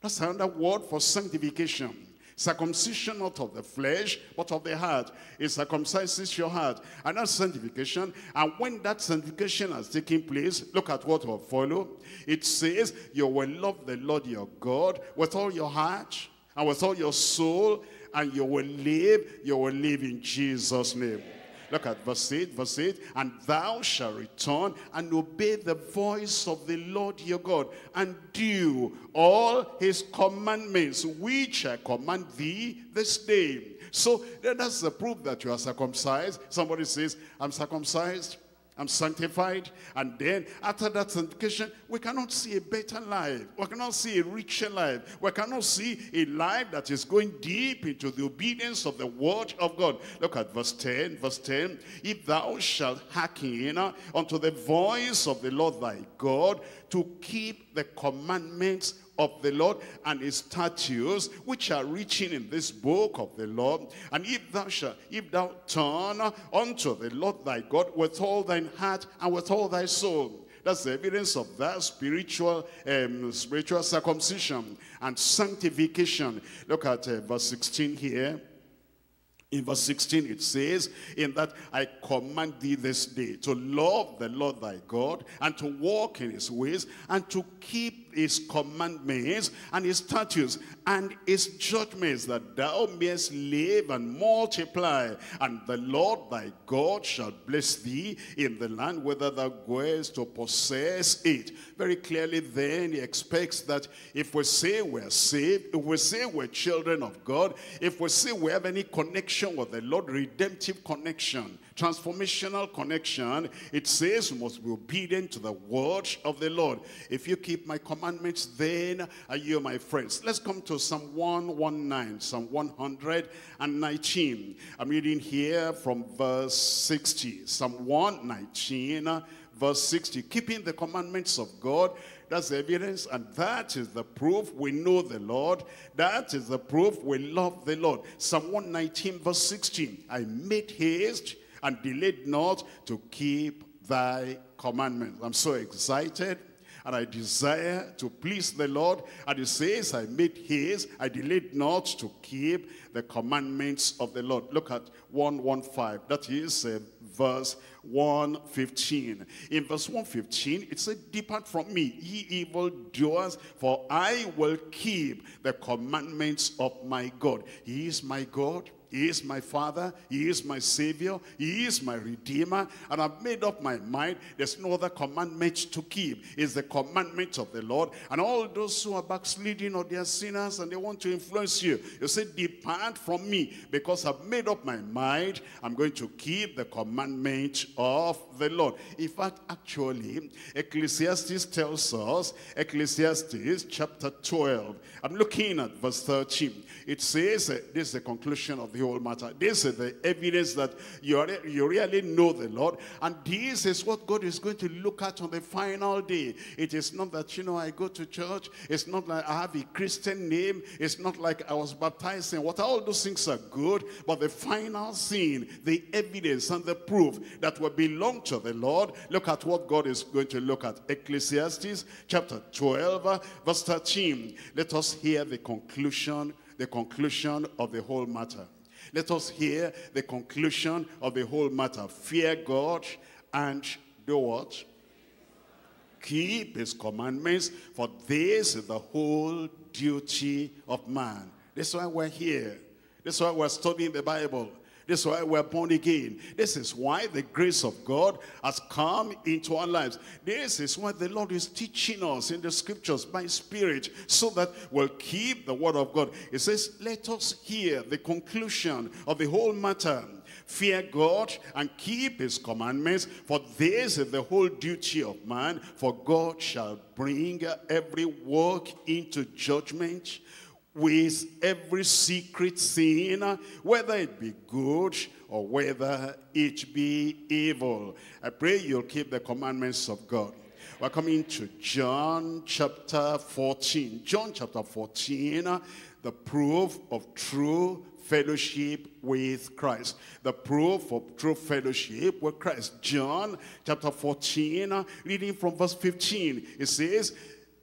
That's another word for sanctification. Circumcision not of the flesh, but of the heart. It circumcises your heart. And that's sanctification. And when that sanctification has taken place, look at what will follow. It says, you will love the Lord your God with all your heart, and with all your soul, and you will live, you will live in Jesus' name. Look at verse 8, verse 8. And thou shalt return and obey the voice of the Lord your God and do all his commandments, which I command thee this day. So that's the proof that you are circumcised. Somebody says, I'm circumcised. I'm sanctified. And then after that sanctification, we cannot see a better life. We cannot see a richer life. We cannot see a life that is going deep into the obedience of the word of God. Look at verse 10. Verse 10. If thou shalt hearken unto the voice of the Lord thy God to keep the commandments of the Lord and his statutes which are written in this book of the Lord. And if thou shalt, if thou turn unto the Lord thy God with all thine heart and with all thy soul. That's the evidence of that spiritual um, spiritual circumcision and sanctification. Look at uh, verse 16 here. In verse 16 it says, In that I command thee this day to love the Lord thy God and to walk in his ways and to keep his commandments and his statutes and his judgments that thou mayest live and multiply. And the Lord thy God shall bless thee in the land whither thou goest to possess it. Very clearly then he expects that if we say we're saved, if we say we're children of God, if we say we have any connection with the Lord, redemptive connection, transformational connection, it says must be obedient to the word of the Lord. If you keep my commandments, then are you my friends. Let's come to Psalm 119, Psalm 119. I'm reading here from verse 60. Psalm 119, verse 60. Keeping the commandments of God that's evidence, and that is the proof we know the Lord. That is the proof we love the Lord. Psalm 119, verse 16. I made haste and delayed not to keep thy commandments. I'm so excited and I desire to please the Lord. And he says, I made his, I delayed not to keep the commandments of the Lord. Look at 115. That is uh, verse 115. In verse 115, it said, Depart from me, ye evil doers, for I will keep the commandments of my God. He is my God. He is my father. He is my savior. He is my redeemer. And I've made up my mind. There's no other commandment to keep. It's the commandment of the Lord. And all those who are backsliding or they are sinners and they want to influence you, you say, depart from me because I've made up my mind. I'm going to keep the commandment of the Lord. In fact, actually, Ecclesiastes tells us, Ecclesiastes chapter 12. I'm looking at verse 13. It says, uh, this is the conclusion of the whole matter. This is the evidence that you, are, you really know the Lord. And this is what God is going to look at on the final day. It is not that, you know, I go to church. It's not like I have a Christian name. It's not like I was baptized in water. All those things are good. But the final scene, the evidence and the proof that will belong to the Lord, look at what God is going to look at. Ecclesiastes chapter 12, verse 13. Let us hear the conclusion the conclusion of the whole matter. Let us hear the conclusion of the whole matter. Fear God and do what? Keep his commandments, for this is the whole duty of man. This is why we're here. This is why we're studying the Bible. This is why we're born again. This is why the grace of God has come into our lives. This is why the Lord is teaching us in the scriptures by spirit so that we'll keep the word of God. It says, let us hear the conclusion of the whole matter. Fear God and keep his commandments, for this is the whole duty of man. For God shall bring every work into judgment with every secret sin, whether it be good or whether it be evil. I pray you'll keep the commandments of God. We're coming to John chapter 14. John chapter 14, the proof of true fellowship with Christ. The proof of true fellowship with Christ. John chapter 14, reading from verse 15. It says,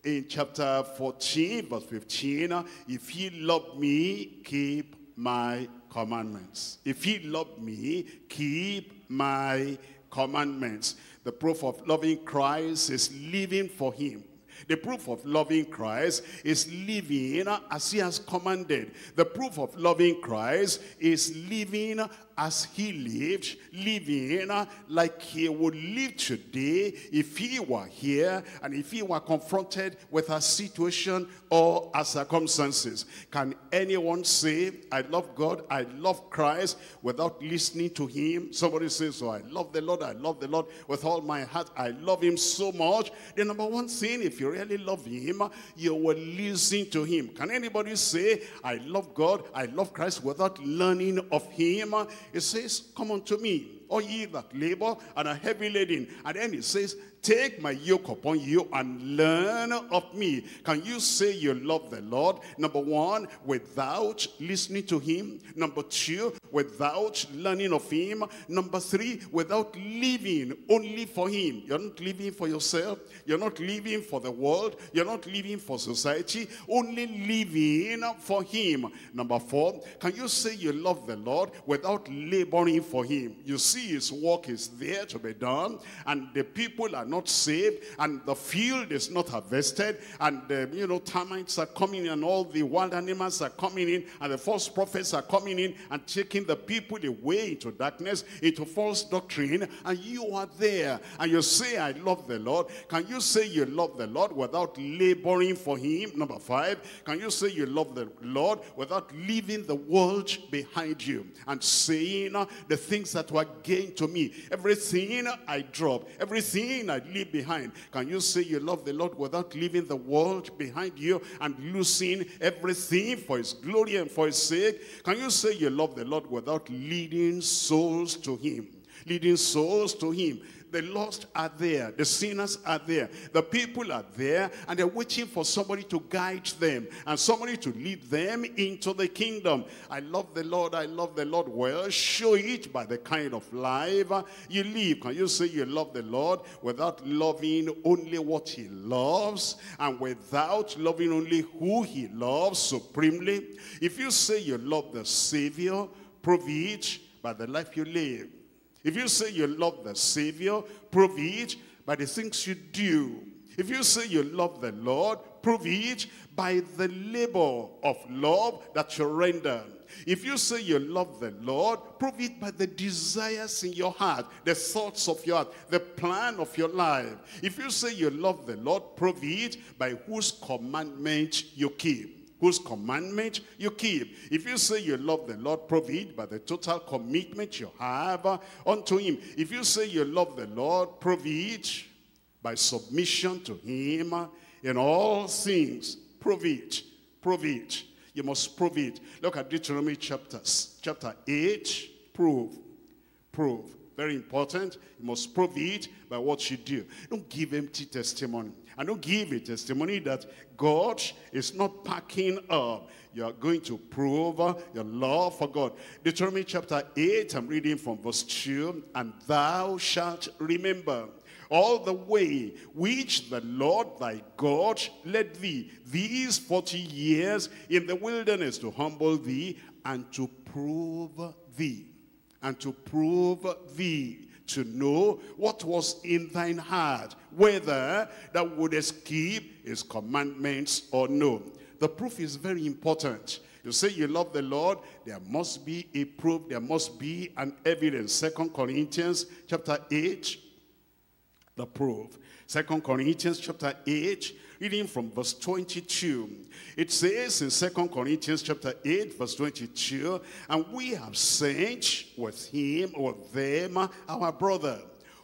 in chapter 14, verse 15, if ye love me, keep my commandments. If ye love me, keep my commandments. The proof of loving Christ is living for him. The proof of loving Christ is living as he has commanded. The proof of loving Christ is living as he lived, living like he would live today if he were here and if he were confronted with a situation or a circumstances. Can anyone say, I love God, I love Christ without listening to him? Somebody says, so oh, I love the Lord, I love the Lord with all my heart, I love him so much. The number one thing, if you really love him, you will listen to him. Can anybody say, I love God, I love Christ without learning of him? It says, come unto me, all ye that labor and are heavy laden. And then it says, Take my yoke upon you and learn of me. Can you say you love the Lord? Number one, without listening to him. Number two, without learning of him. Number three, without living only for him. You're not living for yourself. You're not living for the world. You're not living for society. Only living for him. Number four, can you say you love the Lord without laboring for him? You see his work is there to be done and the people are not saved and the field is not harvested and uh, you know termites are coming and all the wild animals are coming in and the false prophets are coming in and taking the people away into darkness into false doctrine and you are there and you say I love the Lord. Can you say you love the Lord without laboring for him? Number five. Can you say you love the Lord without leaving the world behind you and saying the things that were gained to me everything I drop everything I leave behind. Can you say you love the Lord without leaving the world behind you and losing everything for his glory and for his sake? Can you say you love the Lord without leading souls to him? Leading souls to him the lost are there. The sinners are there. The people are there. And they're waiting for somebody to guide them. And somebody to lead them into the kingdom. I love the Lord. I love the Lord. Well, show it by the kind of life you live. Can you say you love the Lord without loving only what he loves? And without loving only who he loves supremely? If you say you love the Savior, prove it by the life you live. If you say you love the Savior, prove it by the things you do. If you say you love the Lord, prove it by the labor of love that you render. If you say you love the Lord, prove it by the desires in your heart, the thoughts of your heart, the plan of your life. If you say you love the Lord, prove it by whose commandment you keep whose commandment you keep. If you say you love the Lord, prove it by the total commitment you have unto him. If you say you love the Lord, prove it by submission to him in all things. Prove it. Prove it. You must prove it. Look at Deuteronomy chapters, chapter 8. Prove. Prove. Very important. You must prove it by what you do. Don't give empty testimony. And don't give a testimony that God is not packing up. You are going to prove your love for God. Deuteronomy chapter 8, I'm reading from verse 2. And thou shalt remember all the way which the Lord thy God led thee these 40 years in the wilderness to humble thee and to prove thee. And to prove thee to know what was in thine heart, whether that would escape his commandments or no. The proof is very important. You say you love the Lord, there must be a proof, there must be an evidence. Second Corinthians chapter 8, the proof. Second Corinthians chapter 8, reading from verse 22. It says in Second Corinthians chapter 8, verse 22, And we have sent with him or them our brother,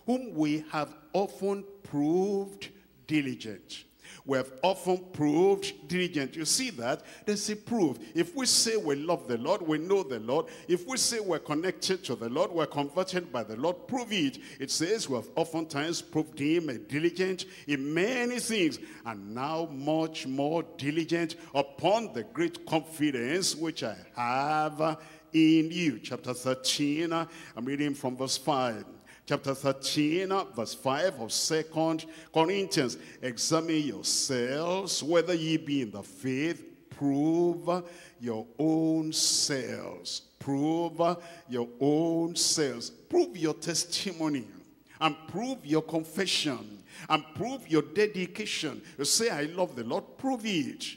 whom we have often proved diligent we have often proved diligent. You see that? There's a proof. If we say we love the Lord, we know the Lord. If we say we're connected to the Lord, we're converted by the Lord, prove it. It says we have oftentimes proved him diligent in many things, and now much more diligent upon the great confidence which I have in you. Chapter 13, I'm reading from verse 5 chapter 13, verse 5 of Second Corinthians. Examine yourselves, whether ye be in the faith, prove your own selves. Prove your own selves. Prove your testimony and prove your confession and prove your dedication. You say, I love the Lord, prove it.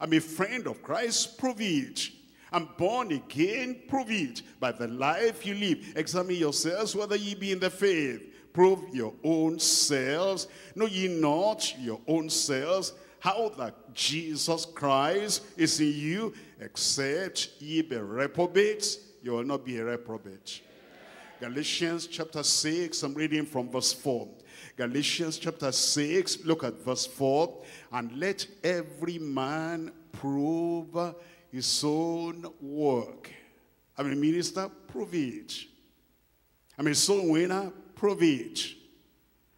I'm a friend of Christ, prove it. I'm born again, prove it by the life you live. Examine yourselves whether ye be in the faith. Prove your own selves. Know ye not your own selves how that Jesus Christ is in you, except ye be reprobates, you will not be a reprobate. Galatians chapter 6, I'm reading from verse 4. Galatians chapter 6, look at verse 4. And let every man prove his own work. I'm a minister, prove it. I'm a soul winner, prove it.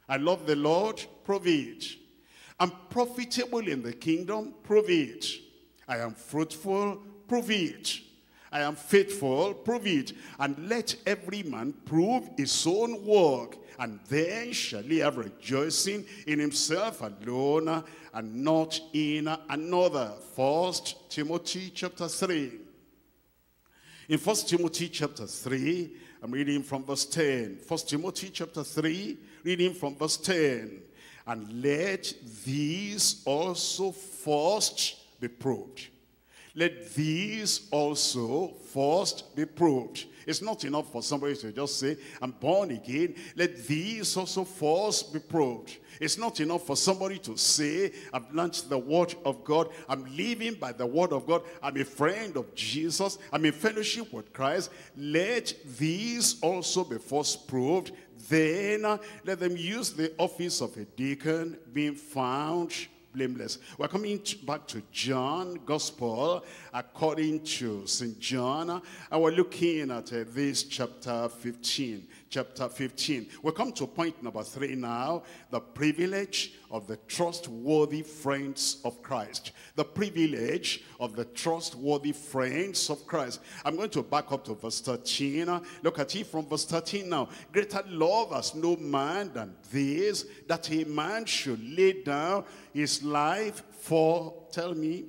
I love the Lord, prove it. I'm profitable in the kingdom, prove it. I am fruitful, prove it. I am faithful, prove it. And let every man prove his own work. And then shall he have rejoicing in himself alone and not in another. First Timothy chapter 3. In First Timothy chapter 3, I'm reading from verse 10. First Timothy chapter 3, reading from verse 10. And let these also first be proved let these also first be proved. It's not enough for somebody to just say, I'm born again. Let these also first be proved. It's not enough for somebody to say, I've learned the word of God. I'm living by the word of God. I'm a friend of Jesus. I'm in fellowship with Christ. Let these also be first proved. Then uh, let them use the office of a deacon, being found blameless. We're coming back to John Gospel according to St. John. And we're looking at uh, this chapter 15. Chapter 15. We come to point number three now. The privilege of the trustworthy friends of Christ. The privilege of the trustworthy friends of Christ. I'm going to back up to verse 13. Look at it from verse 13 now. Greater love has no man than this, that a man should lay down his life for, tell me,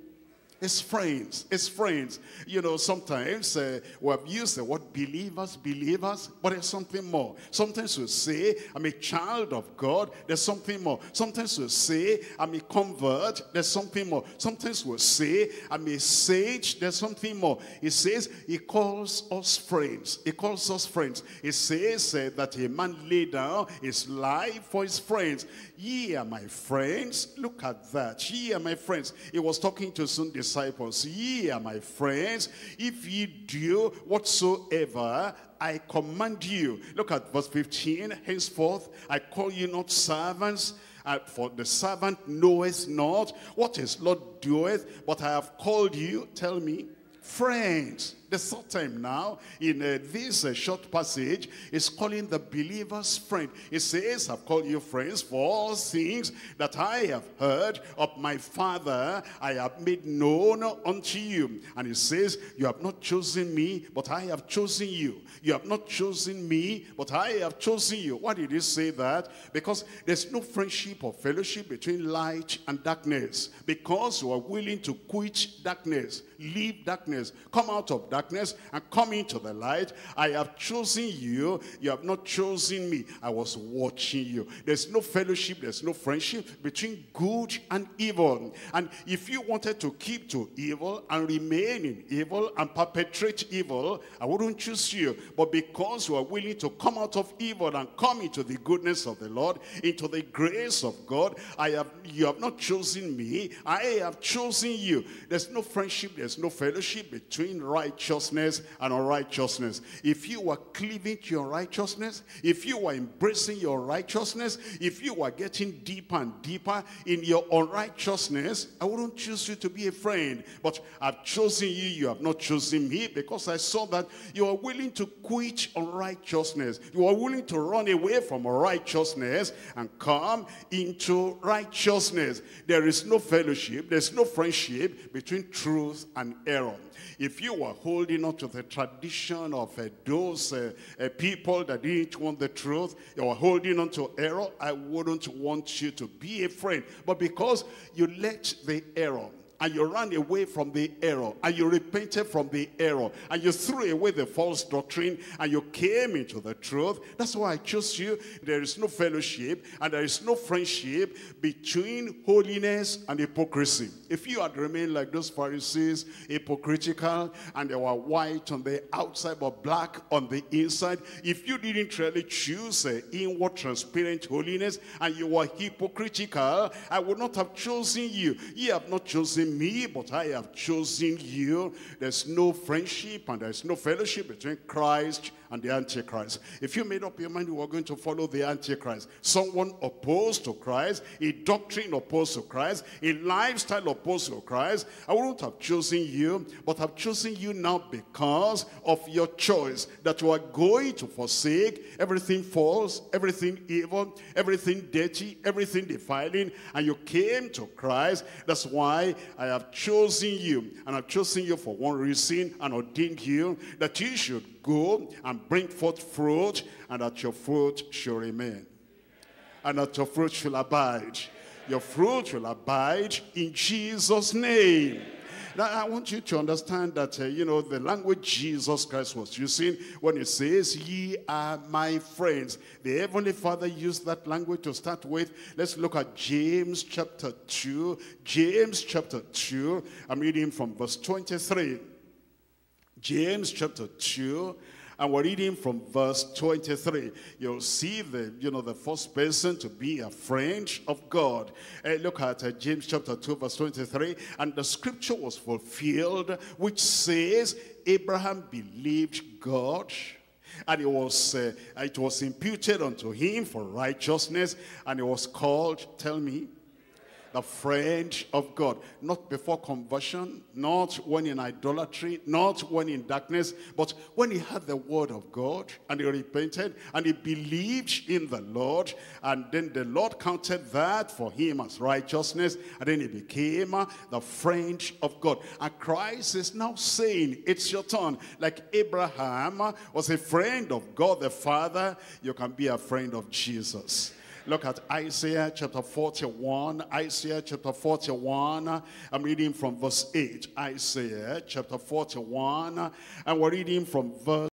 his friends, It's friends. You know, sometimes uh, we have used the word believers, believers, but there's something more. Sometimes we say, I'm a child of God, there's something more. Sometimes we say, I'm a convert, there's something more. Sometimes we say, I'm a sage, there's something more. He says, he calls us friends. He calls us friends. He says uh, that a man lay down his life for his friends. Ye are my friends. Look at that. Ye are my friends. He was talking to some disciples. Ye are my friends. If ye do whatsoever I command you. Look at verse 15. Henceforth, I call you not servants, uh, for the servant knoweth not what his Lord doeth, but I have called you, tell me, friends. The third time now, in uh, this uh, short passage, is calling the believer's friend. It says, I've called you friends for all things that I have heard of my Father, I have made known unto you. And it says, you have not chosen me, but I have chosen you. You have not chosen me, but I have chosen you. Why did he say that? Because there's no friendship or fellowship between light and darkness. Because you are willing to quit darkness, leave darkness, come out of darkness and come into the light. I have chosen you. You have not chosen me. I was watching you. There's no fellowship. There's no friendship between good and evil. And if you wanted to keep to evil and remain in evil and perpetrate evil, I wouldn't choose you. But because you are willing to come out of evil and come into the goodness of the Lord, into the grace of God, I have you have not chosen me. I have chosen you. There's no friendship. There's no fellowship between righteousness and unrighteousness. If you are cleaving to your righteousness, if you are embracing your righteousness, if you are getting deeper and deeper in your unrighteousness, I wouldn't choose you to be a friend. But I've chosen you, you have not chosen me because I saw that you are willing to quit unrighteousness. You are willing to run away from righteousness and come into righteousness. There is no fellowship, there's no friendship between truth and error. If you were holding on to the tradition of uh, those uh, uh, people that didn't want the truth, you were holding on to error, I wouldn't want you to be a friend. But because you let the error and you ran away from the error and you repented from the error and you threw away the false doctrine and you came into the truth. That's why i chose you. There is no fellowship and there is no friendship between holiness and hypocrisy. If you had remained like those pharisees hypocritical and they were white on the outside but black on the inside if you didn't really choose uh, inward transparent holiness and you were hypocritical i would not have chosen you. You have not chosen me, but I have chosen you. There's no friendship and there's no fellowship between Christ and the Antichrist. If you made up your mind you were going to follow the Antichrist, someone opposed to Christ, a doctrine opposed to Christ, a lifestyle opposed to Christ, I wouldn't have chosen you, but have chosen you now because of your choice that you are going to forsake everything false, everything evil, everything dirty, everything defiling, and you came to Christ. That's why I have chosen you, and I've chosen you for one reason and ordained you that you should go and bring forth fruit, and that your fruit shall remain. And that your fruit shall abide. Your fruit will abide in Jesus' name. Now, I want you to understand that, uh, you know, the language Jesus Christ was using when he says, ye are my friends. The Heavenly Father used that language to start with. Let's look at James chapter 2. James chapter 2. I'm reading from verse 23. James chapter 2 and we're reading from verse 23. You'll see the, you know, the first person to be a friend of God. Uh, look at uh, James chapter 2 verse 23. And the scripture was fulfilled which says, Abraham believed God and it was, uh, it was imputed unto him for righteousness and it was called, tell me, the friend of God. Not before conversion, not when in idolatry, not when in darkness, but when he had the word of God and he repented and he believed in the Lord and then the Lord counted that for him as righteousness and then he became uh, the friend of God. And Christ is now saying, it's your turn. Like Abraham was a friend of God the Father, you can be a friend of Jesus. Look at Isaiah chapter 41. Isaiah chapter 41. I'm reading from verse 8. Isaiah chapter 41. And we're reading from verse